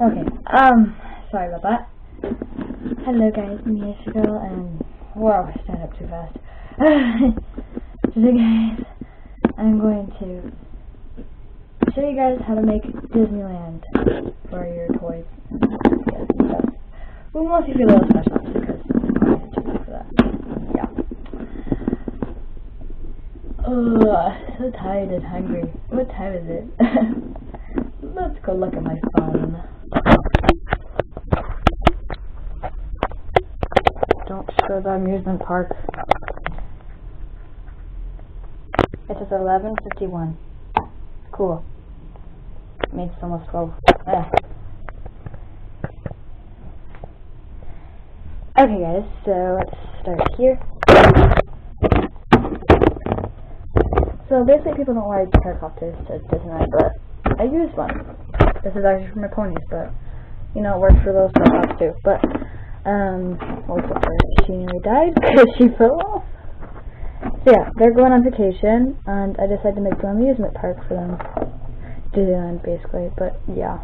okay, um, sorry about that. Hello guys, I'm girl, and, whoa, I stand up too fast. Today guys, I'm going to show you guys how to make Disneyland for your toys. Yes, well, mostly for little special Ugh, so tired and hungry. What time is it? Let's go look at my phone. Don't show the amusement park. It is 11.51. Cool. It means it's almost 12. Eh. Okay guys, so let's start here. So basically people don't ride helicopters to Disneyland, but I use one. This is actually for my ponies, but you know, it works for those too. But um she nearly died because she fell off. So yeah, they're going on vacation and I decided to make an amusement park for them. Disneyland basically, but yeah.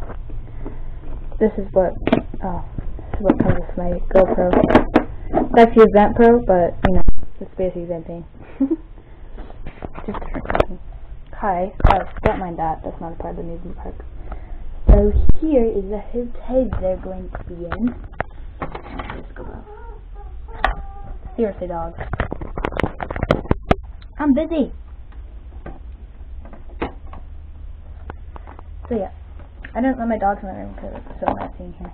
This is what oh this is what comes with my GoPro. That's the event Pro, but you know, it's basically venting. Just Hi. Oh, don't mind that. That's not a part of the amusement park. So here is the hotel they're going to be in. Seriously, dog. I'm busy. So yeah, I didn't let my dogs in the room because it's so messy in here.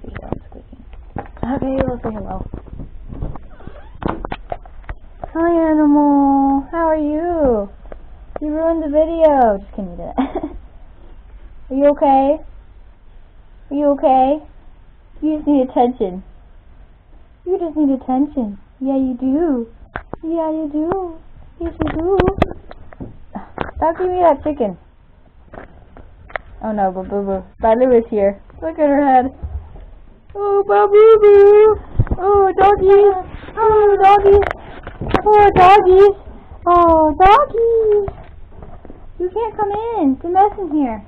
See how I'm squeaking. Okay, let's say hello. Hi, animal. How are you? You ruined the video. Just kidding, you did. Are you okay? Are you okay? You just need attention. You just need attention. Yeah, you do. Yeah, you do. Yes, you do. Stop giving me that chicken. Oh no, Boo Boo Boo. Balu is here. Look at her head. Oh, Boo Boo. Oh, doggies. Oh, doggies. Oh, doggies. Oh, doggies. You can't come in. It's a mess in here.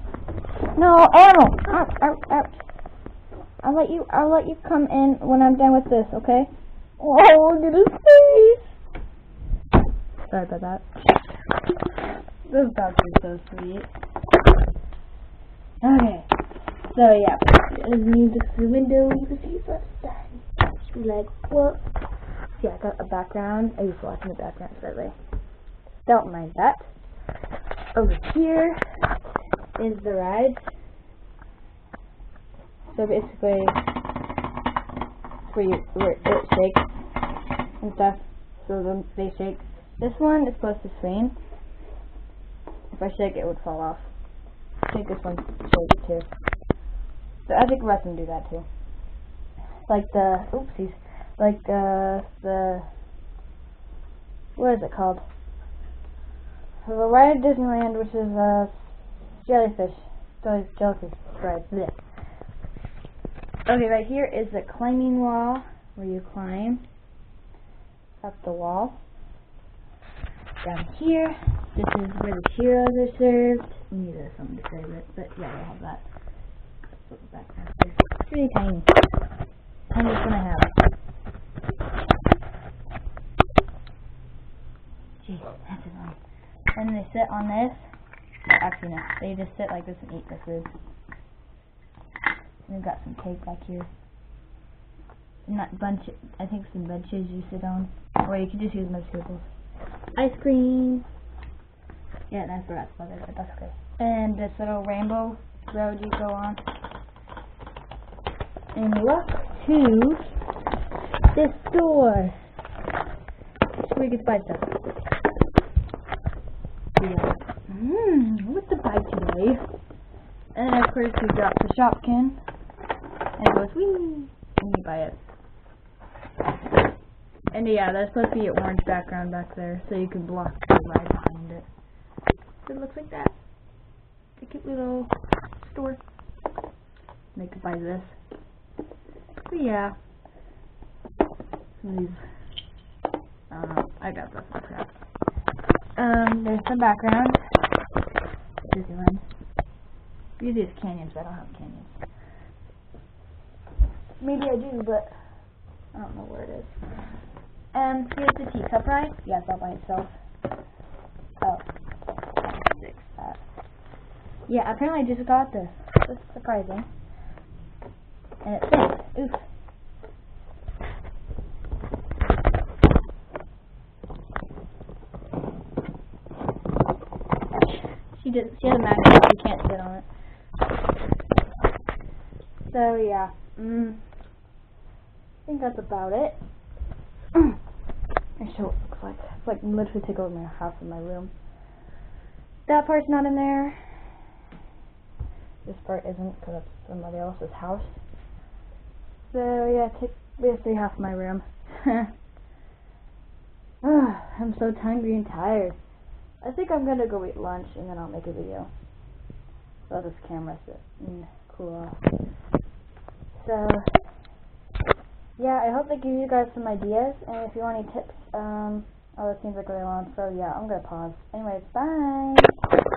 No, animal. Ouch, ouch, ouch. I'll let you. I'll let you come in when I'm done with this. Okay? Oh, look at his face. Sorry about that. This dog is so sweet. Okay. So yeah, there's music through the window. You can see what's done. Be like, what? Yeah, I got a background. I used to watch in the background, way. Don't mind that. Over here is the ride. So basically, where you where it shakes and stuff. So then they shake. This one is supposed to swing. If I shake it, would fall off. I think this one, shake it too. So I think of them do that too. Like the oopsies, like the what is it called? So the ride at Disneyland, which is a jellyfish, jelly, jellyfish ride. Okay, right here is the climbing wall, where you climb up the wall. Down here, this is where the heroes are served. We need something to serve it, but yeah, we'll have that. Put here. It's really tiny. Tiniest one I have. Jeez, that's annoying. And they sit on this. Actually, no. They just sit like this and eat their food. And we've got some cake back here. Not bunch. I think some benches you sit on, or you can just use them as tables. Ice cream. Yeah, that's the rest of it, but that's okay. And this little rainbow road you go on. And look to this door. Where you to buy stuff. Yeah. Mmm, what's to buy today? And then of course you drop the Shopkin. And it goes whee! And you buy it. And yeah, that's supposed to be an orange background back there, so you can block the ride behind it. It looks like that. A cute little store. I could buy this. But yeah. Some of these. I know. I got this crap. Um, there's some background. Disneyland. Usually it's canyons, but I don't have canyons. Maybe I do, but I don't know where it is. And here's the teacup ride. Yeah, it's all by itself. Oh. Fix that. Yeah, apparently I just got this. That's surprising. And it fits. Oof. She has a so You can't sit on it. So yeah. Mm, I think that's about it. I show what it looks like. It's like literally take over my half of my room. That part's not in there. This part isn't because it's somebody else's house. So yeah, take basically half my room. I'm so hungry and tired. I think I'm gonna go eat lunch and then I'll make a video. Let this camera sit and cool off. So yeah, I hope that gives you guys some ideas and if you want any tips, um oh it seems like really long, so yeah, I'm gonna pause. Anyways, bye